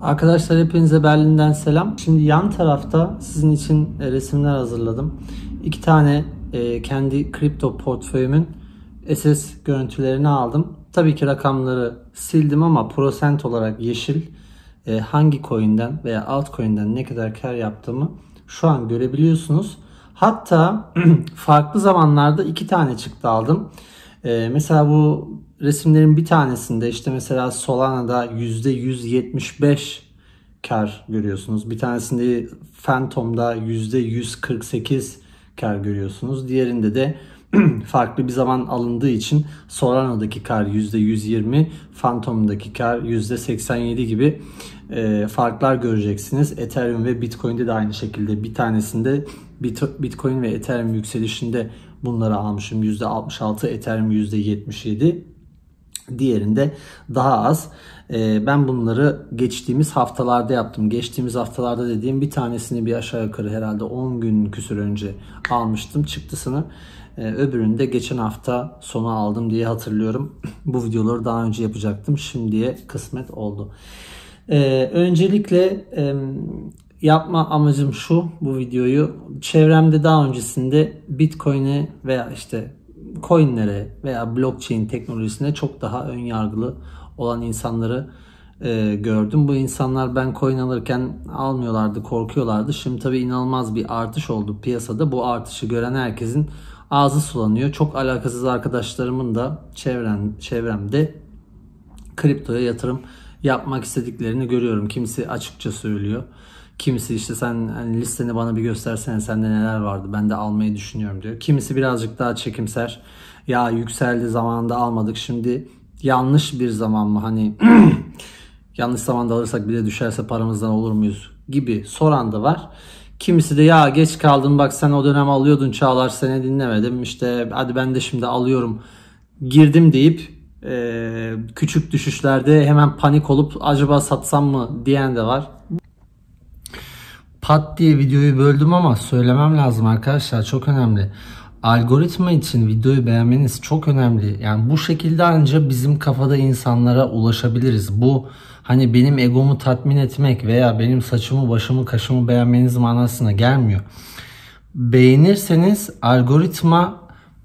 Arkadaşlar hepinize Berlin'den selam. Şimdi yan tarafta sizin için e, resimler hazırladım. İki tane e, kendi kripto portföyümün SS görüntülerini aldım. Tabii ki rakamları sildim ama prosent olarak yeşil e, hangi coin'den veya altcoin'den ne kadar kar yaptığımı şu an görebiliyorsunuz. Hatta farklı zamanlarda iki tane çıktı aldım. Mesela bu resimlerin bir tanesinde işte mesela Solana'da %175 kar görüyorsunuz. Bir tanesinde Phantom'da %148 kar görüyorsunuz. Diğerinde de farklı bir zaman alındığı için Solana'daki kar %120, Phantom'daki kar %87 gibi e, farklar göreceksiniz. Ethereum ve Bitcoin'de de aynı şekilde bir tanesinde Bitcoin ve Ethereum yükselişinde bunları almışım. %66, Ethereum %77. Diğerinde daha az. Ee, ben bunları geçtiğimiz haftalarda yaptım. Geçtiğimiz haftalarda dediğim bir tanesini bir aşağı yukarı herhalde 10 gün küsür önce almıştım çıktısını. Ee, öbürünü de geçen hafta sonu aldım diye hatırlıyorum. Bu videoları daha önce yapacaktım. Şimdiye kısmet oldu. Ee, öncelikle yapma amacım şu bu videoyu. Çevremde daha öncesinde Bitcoin'e veya işte coinlere veya blockchain teknolojisine çok daha ön yargılı olan insanları e, gördüm. Bu insanlar ben coin alırken almıyorlardı, korkuyorlardı. Şimdi tabii inanılmaz bir artış oldu piyasada. Bu artışı gören herkesin ağzı sulanıyor. Çok alakasız arkadaşlarımın da çevrem, çevremde kriptoya yatırım yapmak istediklerini görüyorum. Kimisi açıkça söylüyor. Kimisi işte sen hani listeni bana bir göstersene sende neler vardı ben de almayı düşünüyorum diyor. Kimisi birazcık daha çekimser. Ya yükseldi zamanında almadık şimdi yanlış bir zaman mı hani yanlış zamanda alırsak bile düşerse paramızdan olur muyuz gibi soran da var. Kimisi de ya geç kaldın bak sen o dönem alıyordun Çağlar seni dinlemedim işte hadi ben de şimdi alıyorum girdim deyip e, küçük düşüşlerde hemen panik olup acaba satsam mı diyen de var pat diye videoyu böldüm ama söylemem lazım arkadaşlar çok önemli. Algoritma için videoyu beğenmeniz çok önemli. Yani bu şekilde ancak bizim kafada insanlara ulaşabiliriz. Bu hani benim egomu tatmin etmek veya benim saçımı, başımı, kaşımı beğenmeniz manasına gelmiyor. Beğenirseniz algoritma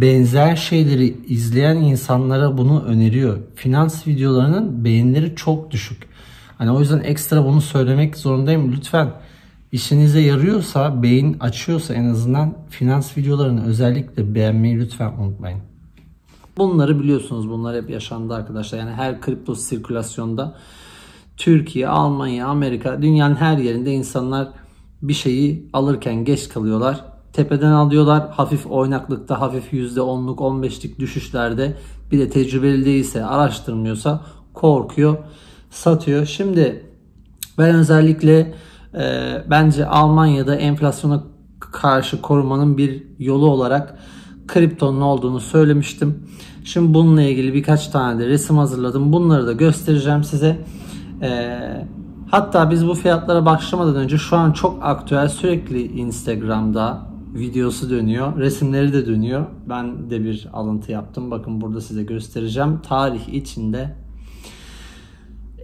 benzer şeyleri izleyen insanlara bunu öneriyor. Finans videolarının beğenileri çok düşük. Hani o yüzden ekstra bunu söylemek zorundayım. Lütfen işinize yarıyorsa, beyin açıyorsa en azından finans videolarını özellikle beğenmeyi lütfen unutmayın. Bunları biliyorsunuz. Bunlar hep yaşandı arkadaşlar. Yani her kripto sirkülasyonda Türkiye, Almanya, Amerika, dünyanın her yerinde insanlar bir şeyi alırken geç kalıyorlar. Tepeden alıyorlar. Hafif oynaklıkta, hafif %10'luk, 15'lik düşüşlerde bir de tecrübeli değilse, araştırmıyorsa korkuyor, satıyor. Şimdi ben özellikle e, bence Almanya'da enflasyona karşı korumanın bir yolu olarak kriptonun olduğunu söylemiştim. Şimdi bununla ilgili birkaç tane de resim hazırladım. Bunları da göstereceğim size. E, hatta biz bu fiyatlara başlamadan önce şu an çok aktüel sürekli Instagram'da videosu dönüyor. Resimleri de dönüyor. Ben de bir alıntı yaptım. Bakın burada size göstereceğim. Tarih içinde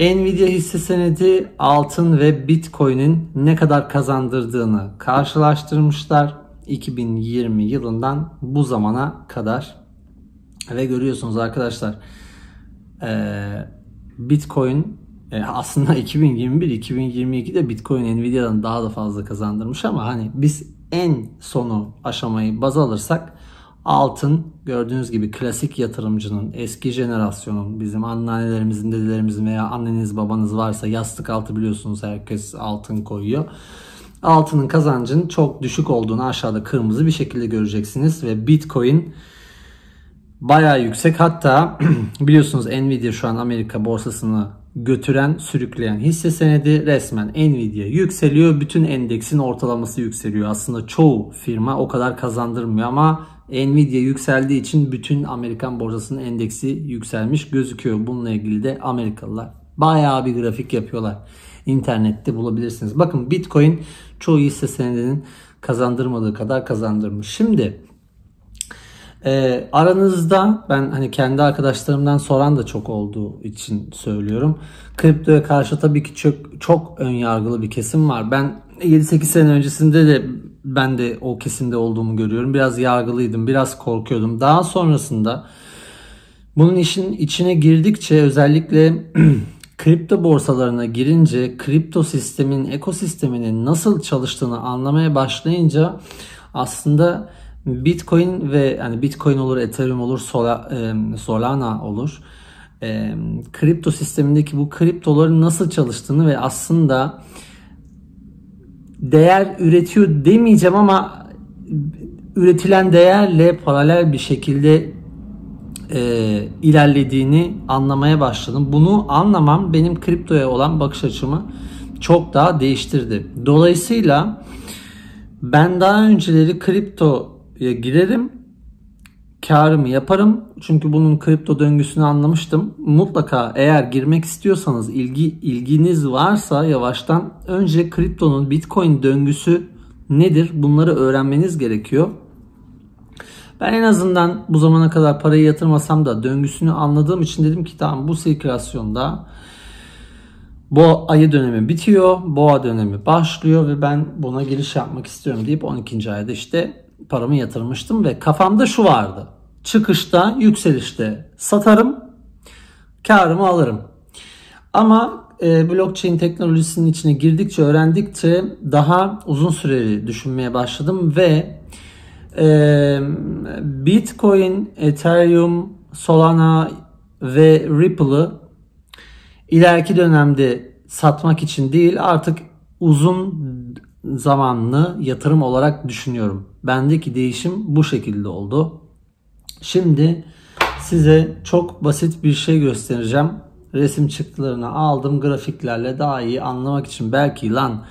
Nvidia hisse senedi altın ve Bitcoin'in ne kadar kazandırdığını karşılaştırmışlar 2020 yılından bu zamana kadar. Ve görüyorsunuz arkadaşlar Bitcoin aslında 2021-2022'de Bitcoin Nvidia'dan daha da fazla kazandırmış ama hani biz en sonu aşamayı baz alırsak Altın gördüğünüz gibi klasik yatırımcının, eski jenerasyonun, bizim anneannelerimizin, dedelerimizin veya anneniz babanız varsa yastık altı biliyorsunuz herkes altın koyuyor. Altının kazancının çok düşük olduğunu aşağıda kırmızı bir şekilde göreceksiniz ve Bitcoin bayağı yüksek. Hatta biliyorsunuz Nvidia şu an Amerika borsasını götüren, sürükleyen hisse senedi resmen Nvidia yükseliyor. Bütün endeksin ortalaması yükseliyor. Aslında çoğu firma o kadar kazandırmıyor ama Nvidia yükseldiği için bütün Amerikan borsasının endeksi yükselmiş gözüküyor. Bununla ilgili de Amerikalılar bayağı bir grafik yapıyorlar. İnternette bulabilirsiniz. Bakın Bitcoin çoğu hisse senedinin kazandırmadığı kadar kazandırmış. Şimdi E, aranızda ben hani kendi arkadaşlarımdan soran da çok olduğu için söylüyorum. Kriptoya karşı tabii ki çok, çok ön yargılı bir kesim var. Ben 7-8 sene öncesinde de ben de o kesimde olduğumu görüyorum. Biraz yargılıydım, biraz korkuyordum. Daha sonrasında bunun işin içine girdikçe özellikle kripto borsalarına girince kripto sistemin ekosisteminin nasıl çalıştığını anlamaya başlayınca aslında Bitcoin ve yani Bitcoin olur, Ethereum olur, Solana olur. E, kripto sistemindeki bu kriptoların nasıl çalıştığını ve aslında değer üretiyor demeyeceğim ama üretilen değerle paralel bir şekilde e, ilerlediğini anlamaya başladım. Bunu anlamam benim kriptoya olan bakış açımı çok daha değiştirdi. Dolayısıyla ben daha önceleri kriptoya girerim, karımı yaparım. Çünkü bunun kripto döngüsünü anlamıştım. Mutlaka eğer girmek istiyorsanız, ilgi ilginiz varsa yavaştan önce kriptonun Bitcoin döngüsü nedir? Bunları öğrenmeniz gerekiyor. Ben en azından bu zamana kadar parayı yatırmasam da döngüsünü anladığım için dedim ki tamam bu sirkülasyonda bu ayı dönemi bitiyor, boğa dönemi başlıyor ve ben buna giriş yapmak istiyorum deyip 12. ayda işte paramı yatırmıştım ve kafamda şu vardı. Çıkışta, yükselişte satarım, karımı alırım. Ama e, blockchain teknolojisinin içine girdikçe, öğrendikçe daha uzun süreli düşünmeye başladım ve e, Bitcoin, Ethereum, Solana ve Ripple'ı ileriki dönemde satmak için değil artık uzun zamanlı yatırım olarak düşünüyorum. Bendeki değişim bu şekilde oldu. Şimdi size çok basit bir şey göstereceğim. Resim çıktılarını aldım grafiklerle daha iyi anlamak için belki lan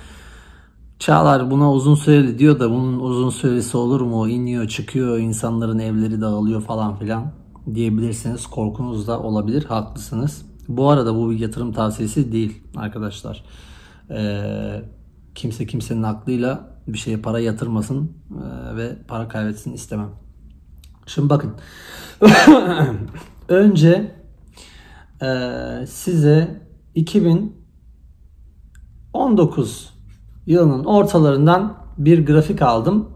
Çağlar buna uzun süreli diyor da bunun uzun süresi olur mu? İniyor çıkıyor insanların evleri dağılıyor falan filan diyebilirsiniz. Korkunuz da olabilir haklısınız. Bu arada bu bir yatırım tavsiyesi değil arkadaşlar. Ee, kimse kimsenin aklıyla bir şeye para yatırmasın e, ve para kaybetsin istemem. Şimdi bakın. Önce e, size 2019 yılının ortalarından bir grafik aldım.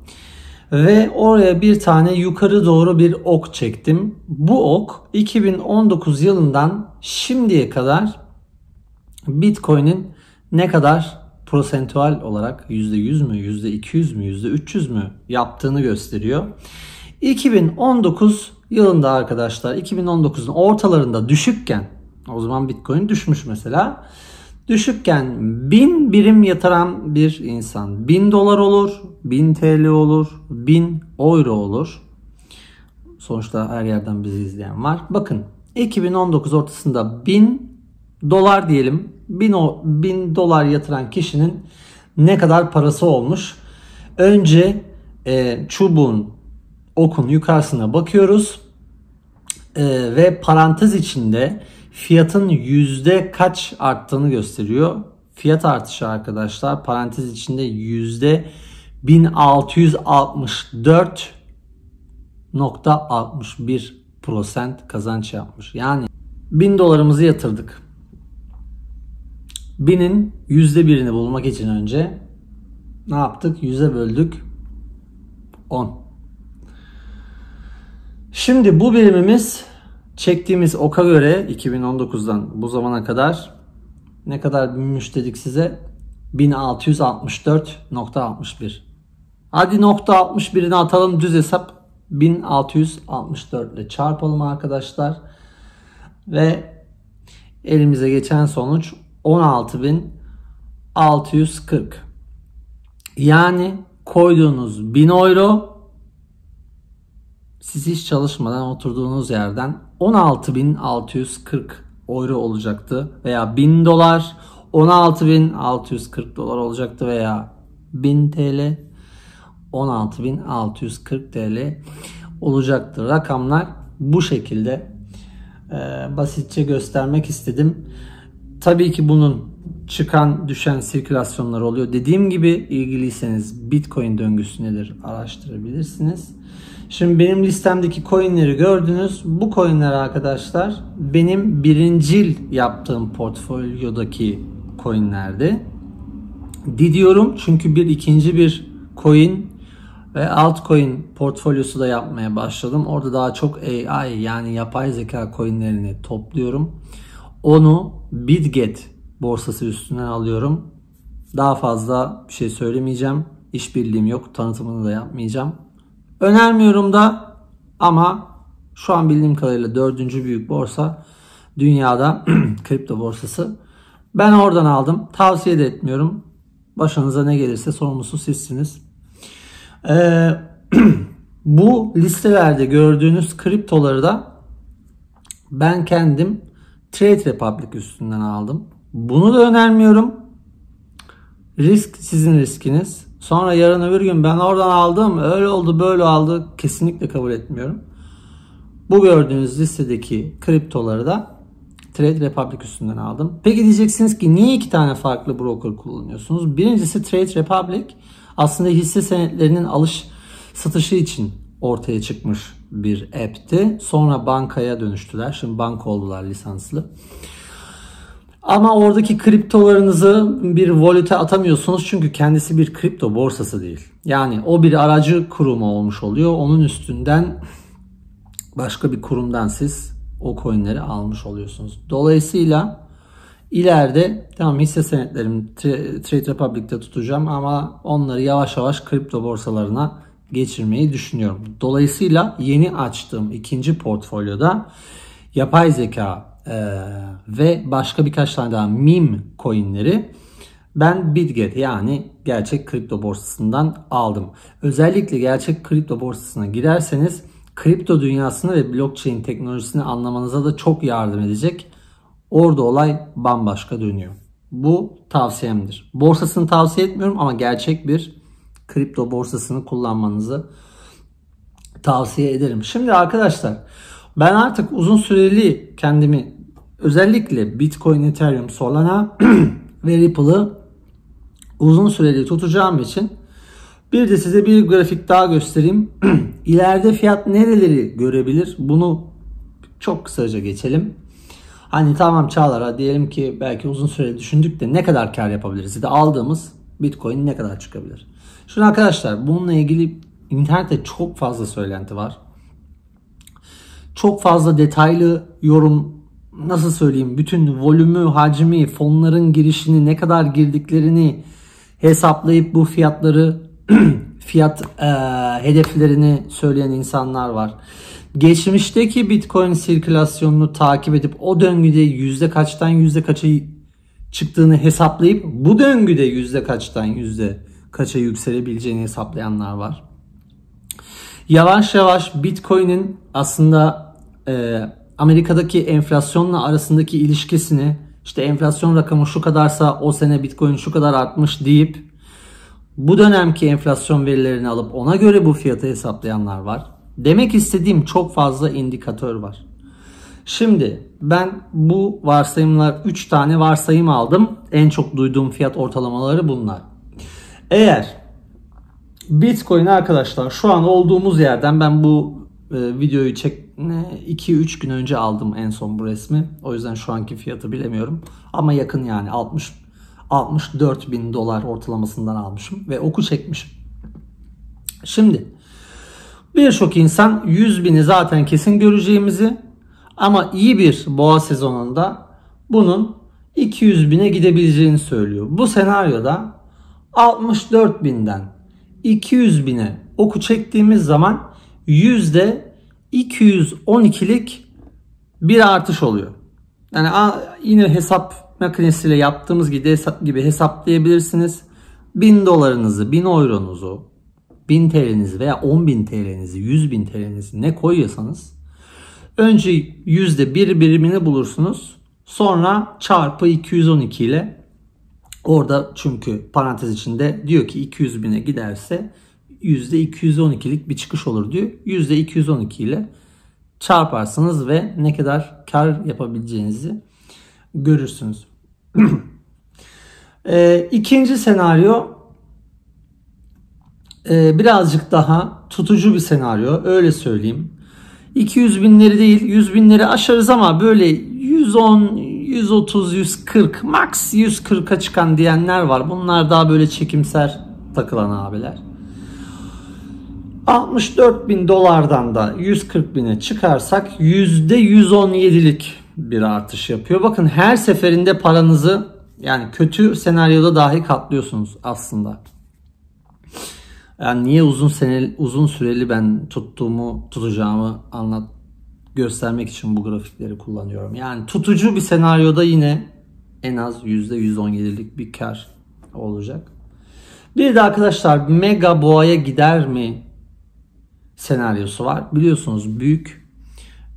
Ve oraya bir tane yukarı doğru bir ok çektim. Bu ok 2019 yılından şimdiye kadar Bitcoin'in ne kadar prosentüel olarak %100 mü, %200 mü, %300 mü yaptığını gösteriyor. 2019 yılında arkadaşlar 2019'un ortalarında düşükken o zaman Bitcoin düşmüş mesela. Düşükken 1000 birim yatıran bir insan 1000 dolar olur, 1000 TL olur, 1000 euro olur. Sonuçta her yerden bizi izleyen var. Bakın 2019 ortasında 1000 dolar diyelim. 1000, 1000 dolar yatıran kişinin ne kadar parası olmuş? Önce e, çubuğun okun yukarısına bakıyoruz. E, ve parantez içinde fiyatın yüzde kaç arttığını gösteriyor. Fiyat artışı arkadaşlar parantez içinde yüzde 1664.61 prosent kazanç yapmış. Yani 1000 dolarımızı yatırdık. Binin yüzde birini bulmak için önce ne yaptık? Yüze böldük. 10. Şimdi bu birimimiz Çektiğimiz oka göre 2019'dan bu zamana kadar ne kadar büyümüş dedik size? 1664.61. Hadi nokta 61'ini atalım düz hesap 1664 ile çarpalım arkadaşlar. Ve elimize geçen sonuç 16.640. Yani koyduğunuz 1000 euro siz hiç çalışmadan oturduğunuz yerden 16.640 euro olacaktı veya 1000 dolar 16.640 dolar olacaktı veya 1000 TL 16.640 TL olacaktı. Rakamlar bu şekilde e, basitçe göstermek istedim. Tabii ki bunun çıkan düşen sirkülasyonlar oluyor. Dediğim gibi ilgiliyseniz Bitcoin döngüsü nedir araştırabilirsiniz. Şimdi benim listemdeki coinleri gördünüz. Bu coinler arkadaşlar benim birincil yaptığım portfolyodaki coinlerdi. Didiyorum çünkü bir ikinci bir coin ve altcoin portfolyosu da yapmaya başladım. Orada daha çok AI yani yapay zeka coinlerini topluyorum. Onu Bitget borsası üstünden alıyorum. Daha fazla bir şey söylemeyeceğim. İşbirliğim yok. Tanıtımını da yapmayacağım. Önermiyorum da ama şu an bildiğim kadarıyla dördüncü büyük borsa dünyada kripto borsası. Ben oradan aldım. Tavsiye de etmiyorum. Başınıza ne gelirse sorumlusu sizsiniz. Ee, bu listelerde gördüğünüz kriptoları da ben kendim Trade Republic üstünden aldım. Bunu da önermiyorum. Risk sizin riskiniz. Sonra yarın öbür gün ben oradan aldım, öyle oldu, böyle aldı kesinlikle kabul etmiyorum. Bu gördüğünüz listedeki kriptoları da Trade Republic üstünden aldım. Peki diyeceksiniz ki niye iki tane farklı broker kullanıyorsunuz? Birincisi Trade Republic aslında hisse senetlerinin alış satışı için ortaya çıkmış bir app'ti. Sonra bankaya dönüştüler. Şimdi banka oldular lisanslı. Ama oradaki kriptolarınızı bir wallet'e atamıyorsunuz çünkü kendisi bir kripto borsası değil. Yani o bir aracı kurumu olmuş oluyor. Onun üstünden başka bir kurumdan siz o coinleri almış oluyorsunuz. Dolayısıyla ileride tamam hisse senetlerim Trade Republic'te tutacağım ama onları yavaş yavaş kripto borsalarına geçirmeyi düşünüyorum. Dolayısıyla yeni açtığım ikinci portfolyoda yapay zeka e, ve başka birkaç tane daha meme coinleri ben Bitget yani gerçek kripto borsasından aldım. Özellikle gerçek kripto borsasına girerseniz kripto dünyasını ve blockchain teknolojisini anlamanıza da çok yardım edecek. Orada olay bambaşka dönüyor. Bu tavsiyemdir. Borsasını tavsiye etmiyorum ama gerçek bir kripto borsasını kullanmanızı tavsiye ederim. Şimdi arkadaşlar ben artık uzun süreli kendimi özellikle Bitcoin, Ethereum, Solana ve Ripple'ı uzun süreli tutacağım için bir de size bir grafik daha göstereyim. İleride fiyat nereleri görebilir? Bunu çok kısaca geçelim. Hani tamam Çağlar'a diyelim ki belki uzun süreli düşündük de ne kadar kar yapabiliriz? Ya da aldığımız Bitcoin ne kadar çıkabilir? Şimdi arkadaşlar bununla ilgili internette çok fazla söylenti var. Çok fazla detaylı yorum nasıl söyleyeyim bütün volümü, hacmi, fonların girişini, ne kadar girdiklerini hesaplayıp bu fiyatları fiyat e, hedeflerini söyleyen insanlar var. Geçmişteki Bitcoin sirkülasyonunu takip edip o döngüde yüzde kaçtan yüzde kaça çıktığını hesaplayıp bu döngüde yüzde kaçtan yüzde kaça yükselebileceğini hesaplayanlar var. Yavaş yavaş Bitcoin'in aslında e, Amerika'daki enflasyonla arasındaki ilişkisini işte enflasyon rakamı şu kadarsa o sene Bitcoin şu kadar artmış deyip bu dönemki enflasyon verilerini alıp ona göre bu fiyatı hesaplayanlar var. Demek istediğim çok fazla indikatör var. Şimdi ben bu varsayımlar 3 tane varsayım aldım. En çok duyduğum fiyat ortalamaları bunlar. Eğer Bitcoin arkadaşlar şu an olduğumuz yerden ben bu e, videoyu çek 2-3 gün önce aldım en son bu resmi. O yüzden şu anki fiyatı bilemiyorum. Ama yakın yani 60 64 bin dolar ortalamasından almışım ve oku çekmişim. Şimdi birçok insan 100 bini zaten kesin göreceğimizi ama iyi bir boğa sezonunda bunun 200 bine gidebileceğini söylüyor. Bu senaryoda 64 binden 200 bine oku çektiğimiz zaman yüzde 212'lik bir artış oluyor. Yani yine hesap makinesiyle yaptığımız gibi, hesap, gibi hesaplayabilirsiniz. 1000 dolarınızı, 1000 euronuzu, 1000 TL'nizi veya 10.000 TL'nizi, 100.000 TL'nizi ne koyuyorsanız önce yüzde bir birimini bulursunuz. Sonra çarpı 212 ile orada çünkü parantez içinde diyor ki 200 bine giderse %212'lik bir çıkış olur diyor. %212 ile çarparsınız ve ne kadar kar yapabileceğinizi görürsünüz. e, ikinci senaryo e, birazcık daha tutucu bir senaryo öyle söyleyeyim. 200 binleri değil 100 binleri aşarız ama böyle 110, 130, 140 max 140'a çıkan diyenler var. Bunlar daha böyle çekimser takılan abiler. 64 bin dolardan da 140 bine çıkarsak %117'lik bir artış yapıyor. Bakın her seferinde paranızı yani kötü senaryoda dahi katlıyorsunuz aslında. Yani niye uzun seneli, uzun süreli ben tuttuğumu, tutacağımı anlat göstermek için bu grafikleri kullanıyorum. Yani tutucu bir senaryoda yine en az %117'lik bir kar olacak. Bir de arkadaşlar mega boğaya gider mi senaryosu var. Biliyorsunuz büyük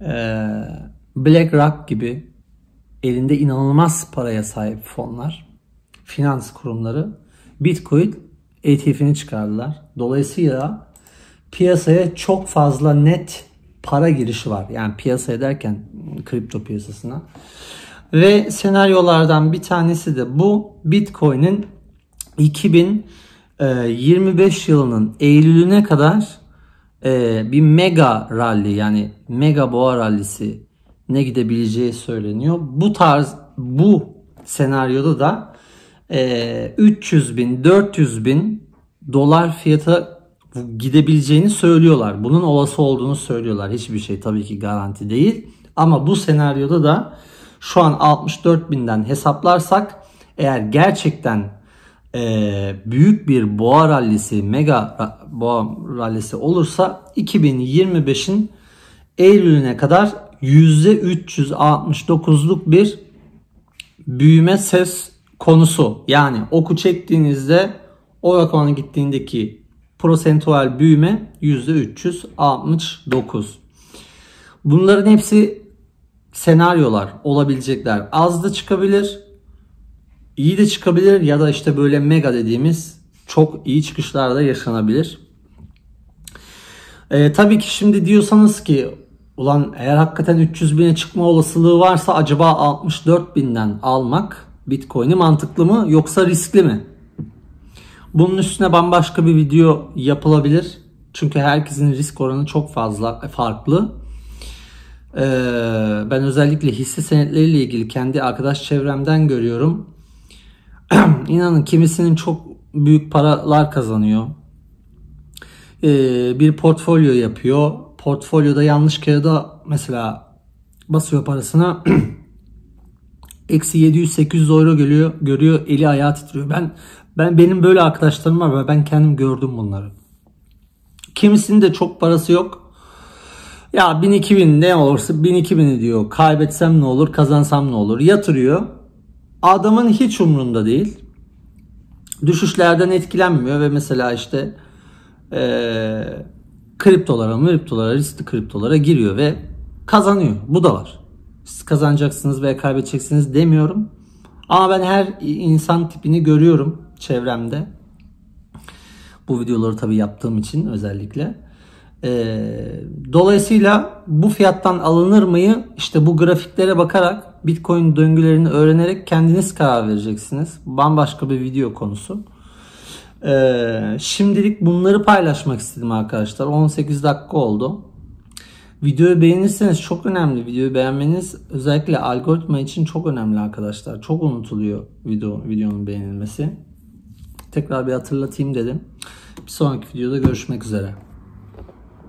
e, BlackRock gibi elinde inanılmaz paraya sahip fonlar, finans kurumları Bitcoin ETF'ini çıkardılar. Dolayısıyla piyasaya çok fazla net para girişi var. Yani piyasa derken kripto piyasasına. Ve senaryolardan bir tanesi de bu Bitcoin'in 2025 yılının Eylül'üne kadar e, bir mega rally yani mega boğa rallisi ne gidebileceği söyleniyor. Bu tarz bu senaryoda da 300 bin 400 bin dolar fiyata gidebileceğini söylüyorlar. Bunun olası olduğunu söylüyorlar. Hiçbir şey tabii ki garanti değil. Ama bu senaryoda da şu an 64 binden hesaplarsak eğer gerçekten e, büyük bir boğa rallisi, mega boğa rallisi olursa 2025'in Eylül'üne kadar %369'luk bir büyüme ses konusu. Yani oku çektiğinizde o rakama gittiğindeki prosentual büyüme %369. Bunların hepsi senaryolar olabilecekler. Az da çıkabilir, iyi de çıkabilir ya da işte böyle mega dediğimiz çok iyi çıkışlar da yaşanabilir. Ee, tabii ki şimdi diyorsanız ki ulan eğer hakikaten 300 bine çıkma olasılığı varsa acaba 64 binden almak Bitcoin'i mantıklı mı yoksa riskli mi? Bunun üstüne bambaşka bir video yapılabilir. Çünkü herkesin risk oranı çok fazla farklı. Ee, ben özellikle hisse senetleriyle ilgili kendi arkadaş çevremden görüyorum. İnanın kimisinin çok büyük paralar kazanıyor. Ee, bir portfolyo yapıyor. Portfolyoda yanlış kağıda mesela basıyor parasına eksi 700-800 euro geliyor, görüyor, eli ayağı titriyor. Ben ben benim böyle arkadaşlarım var ve ben kendim gördüm bunları. Kimisinin de çok parası yok. Ya 1000 2000 ne olursa 1000 2000 diyor. Kaybetsem ne olur, kazansam ne olur? Yatırıyor. Adamın hiç umrunda değil. Düşüşlerden etkilenmiyor ve mesela işte ee, kriptolara, kriptolara, riskli kriptolara giriyor ve kazanıyor. Bu da var. Kazanacaksınız veya kaybedeceksiniz demiyorum. Ama ben her insan tipini görüyorum çevremde. Bu videoları tabii yaptığım için özellikle. Ee, dolayısıyla bu fiyattan alınır mıyı işte bu grafiklere bakarak Bitcoin döngülerini öğrenerek kendiniz karar vereceksiniz. Bambaşka bir video konusu. Ee, şimdilik bunları paylaşmak istedim arkadaşlar. 18 dakika oldu. Videoyu beğenirseniz çok önemli. Videoyu beğenmeniz özellikle algoritma için çok önemli arkadaşlar. Çok unutuluyor video videonun beğenilmesi. Tekrar bir hatırlatayım dedim. Bir sonraki videoda görüşmek üzere.